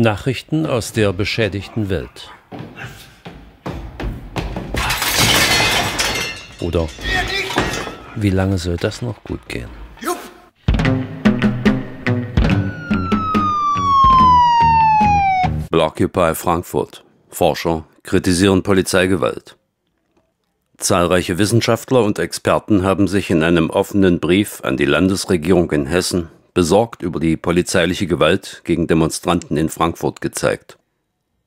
Nachrichten aus der beschädigten Welt. Oder wie lange soll das noch gut gehen? Blockupy Frankfurt. Forscher kritisieren Polizeigewalt. Zahlreiche Wissenschaftler und Experten haben sich in einem offenen Brief an die Landesregierung in Hessen besorgt über die polizeiliche Gewalt gegen Demonstranten in Frankfurt gezeigt.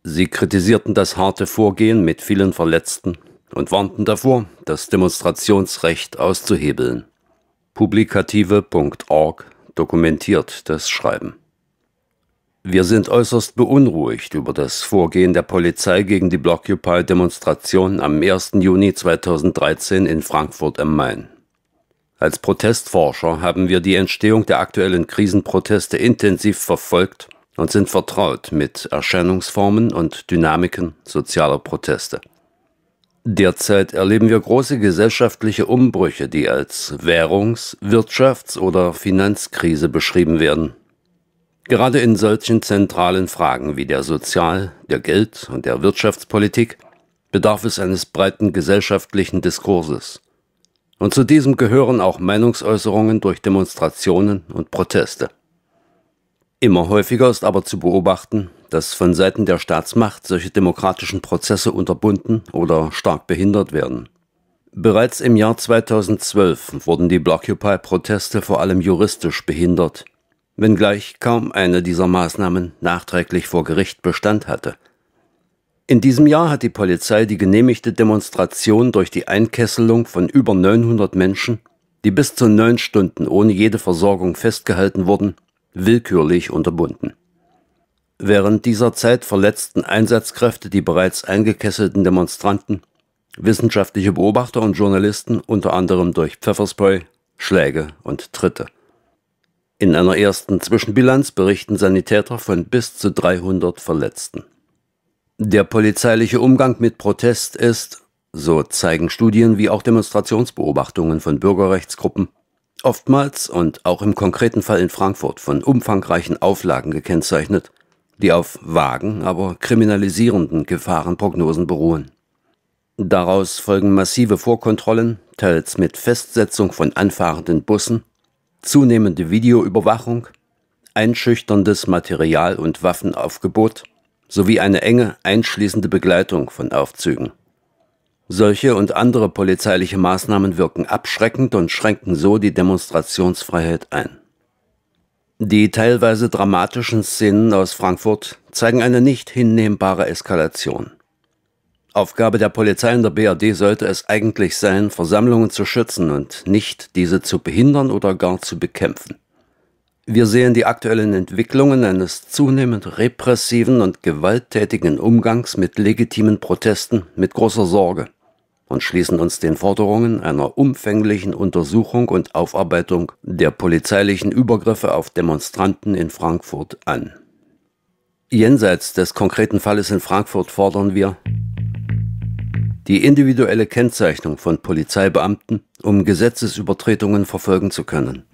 Sie kritisierten das harte Vorgehen mit vielen Verletzten und warnten davor, das Demonstrationsrecht auszuhebeln. Publikative.org dokumentiert das Schreiben. Wir sind äußerst beunruhigt über das Vorgehen der Polizei gegen die Blockupy-Demonstration am 1. Juni 2013 in Frankfurt am Main. Als Protestforscher haben wir die Entstehung der aktuellen Krisenproteste intensiv verfolgt und sind vertraut mit Erscheinungsformen und Dynamiken sozialer Proteste. Derzeit erleben wir große gesellschaftliche Umbrüche, die als Währungs-, Wirtschafts- oder Finanzkrise beschrieben werden. Gerade in solchen zentralen Fragen wie der Sozial-, der Geld- und der Wirtschaftspolitik bedarf es eines breiten gesellschaftlichen Diskurses. Und zu diesem gehören auch Meinungsäußerungen durch Demonstrationen und Proteste. Immer häufiger ist aber zu beobachten, dass von Seiten der Staatsmacht solche demokratischen Prozesse unterbunden oder stark behindert werden. Bereits im Jahr 2012 wurden die Blockupy-Proteste vor allem juristisch behindert wenngleich kaum eine dieser Maßnahmen nachträglich vor Gericht Bestand hatte. In diesem Jahr hat die Polizei die genehmigte Demonstration durch die Einkesselung von über 900 Menschen, die bis zu neun Stunden ohne jede Versorgung festgehalten wurden, willkürlich unterbunden. Während dieser Zeit verletzten Einsatzkräfte die bereits eingekesselten Demonstranten, wissenschaftliche Beobachter und Journalisten unter anderem durch Pfefferspray, Schläge und Tritte. In einer ersten Zwischenbilanz berichten Sanitäter von bis zu 300 Verletzten. Der polizeiliche Umgang mit Protest ist, so zeigen Studien wie auch Demonstrationsbeobachtungen von Bürgerrechtsgruppen, oftmals und auch im konkreten Fall in Frankfurt von umfangreichen Auflagen gekennzeichnet, die auf vagen, aber kriminalisierenden Gefahrenprognosen beruhen. Daraus folgen massive Vorkontrollen, teils mit Festsetzung von anfahrenden Bussen zunehmende Videoüberwachung, einschüchterndes Material- und Waffenaufgebot sowie eine enge einschließende Begleitung von Aufzügen. Solche und andere polizeiliche Maßnahmen wirken abschreckend und schränken so die Demonstrationsfreiheit ein. Die teilweise dramatischen Szenen aus Frankfurt zeigen eine nicht hinnehmbare Eskalation. Aufgabe der Polizei und der BRD sollte es eigentlich sein, Versammlungen zu schützen und nicht diese zu behindern oder gar zu bekämpfen. Wir sehen die aktuellen Entwicklungen eines zunehmend repressiven und gewalttätigen Umgangs mit legitimen Protesten mit großer Sorge und schließen uns den Forderungen einer umfänglichen Untersuchung und Aufarbeitung der polizeilichen Übergriffe auf Demonstranten in Frankfurt an. Jenseits des konkreten Falles in Frankfurt fordern wir, die individuelle Kennzeichnung von Polizeibeamten, um Gesetzesübertretungen verfolgen zu können.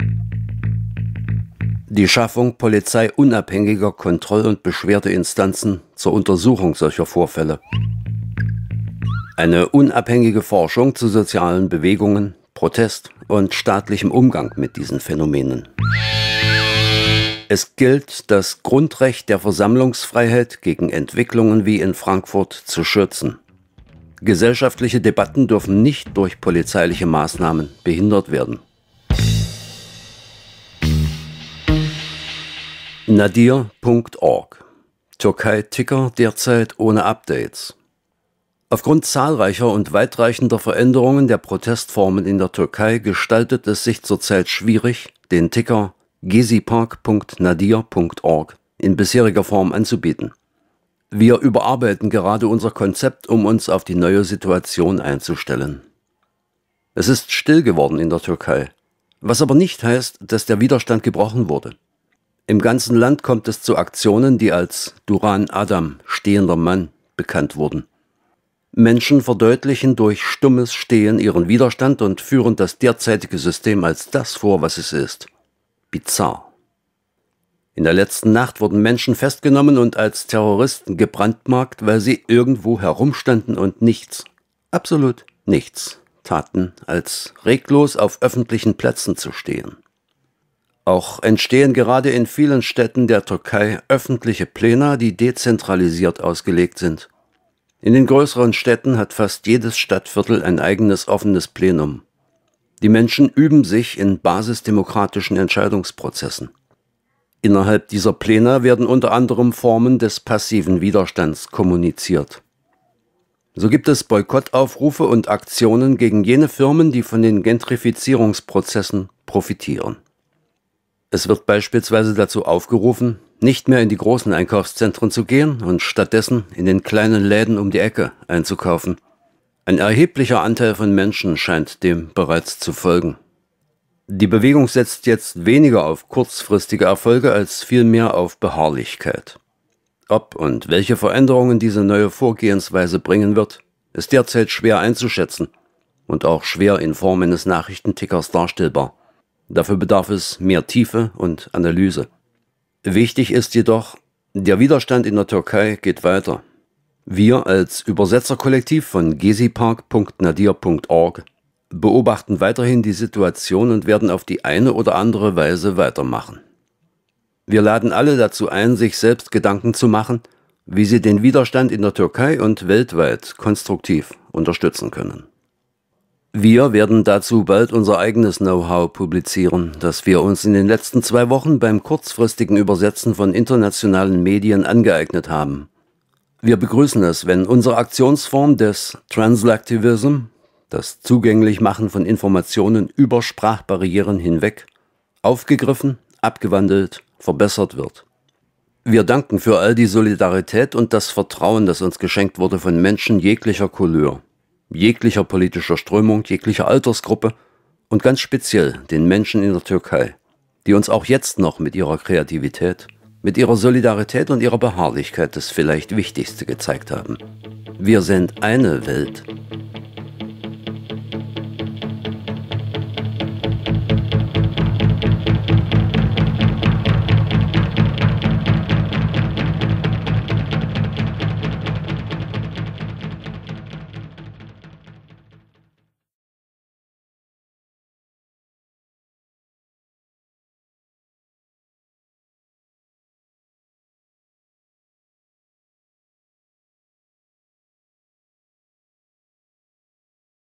Die Schaffung polizeiunabhängiger Kontroll- und Beschwerdeinstanzen zur Untersuchung solcher Vorfälle. Eine unabhängige Forschung zu sozialen Bewegungen, Protest und staatlichem Umgang mit diesen Phänomenen. Es gilt, das Grundrecht der Versammlungsfreiheit gegen Entwicklungen wie in Frankfurt zu schützen. Gesellschaftliche Debatten dürfen nicht durch polizeiliche Maßnahmen behindert werden. Nadir.org Türkei-Ticker derzeit ohne Updates. Aufgrund zahlreicher und weitreichender Veränderungen der Protestformen in der Türkei gestaltet es sich zurzeit schwierig, den Ticker gesipark.nadir.org in bisheriger Form anzubieten. Wir überarbeiten gerade unser Konzept, um uns auf die neue Situation einzustellen. Es ist still geworden in der Türkei, was aber nicht heißt, dass der Widerstand gebrochen wurde. Im ganzen Land kommt es zu Aktionen, die als Duran Adam, stehender Mann, bekannt wurden. Menschen verdeutlichen durch stummes Stehen ihren Widerstand und führen das derzeitige System als das vor, was es ist. Bizarr. In der letzten Nacht wurden Menschen festgenommen und als Terroristen gebrandmarkt, weil sie irgendwo herumstanden und nichts, absolut nichts taten, als reglos auf öffentlichen Plätzen zu stehen. Auch entstehen gerade in vielen Städten der Türkei öffentliche Pläne, die dezentralisiert ausgelegt sind. In den größeren Städten hat fast jedes Stadtviertel ein eigenes offenes Plenum. Die Menschen üben sich in basisdemokratischen Entscheidungsprozessen. Innerhalb dieser Pläne werden unter anderem Formen des passiven Widerstands kommuniziert. So gibt es Boykottaufrufe und Aktionen gegen jene Firmen, die von den Gentrifizierungsprozessen profitieren. Es wird beispielsweise dazu aufgerufen, nicht mehr in die großen Einkaufszentren zu gehen und stattdessen in den kleinen Läden um die Ecke einzukaufen. Ein erheblicher Anteil von Menschen scheint dem bereits zu folgen. Die Bewegung setzt jetzt weniger auf kurzfristige Erfolge als vielmehr auf Beharrlichkeit. Ob und welche Veränderungen diese neue Vorgehensweise bringen wird, ist derzeit schwer einzuschätzen und auch schwer in Form eines Nachrichtentickers darstellbar. Dafür bedarf es mehr Tiefe und Analyse. Wichtig ist jedoch, der Widerstand in der Türkei geht weiter. Wir als Übersetzerkollektiv von gesipark.nadir.org beobachten weiterhin die Situation und werden auf die eine oder andere Weise weitermachen. Wir laden alle dazu ein, sich selbst Gedanken zu machen, wie sie den Widerstand in der Türkei und weltweit konstruktiv unterstützen können. Wir werden dazu bald unser eigenes Know-how publizieren, das wir uns in den letzten zwei Wochen beim kurzfristigen Übersetzen von internationalen Medien angeeignet haben. Wir begrüßen es, wenn unsere Aktionsform des Translactivism das Zugänglichmachen von Informationen über Sprachbarrieren hinweg, aufgegriffen, abgewandelt, verbessert wird. Wir danken für all die Solidarität und das Vertrauen, das uns geschenkt wurde von Menschen jeglicher Couleur, jeglicher politischer Strömung, jeglicher Altersgruppe und ganz speziell den Menschen in der Türkei, die uns auch jetzt noch mit ihrer Kreativität, mit ihrer Solidarität und ihrer Beharrlichkeit das vielleicht Wichtigste gezeigt haben. Wir sind eine Welt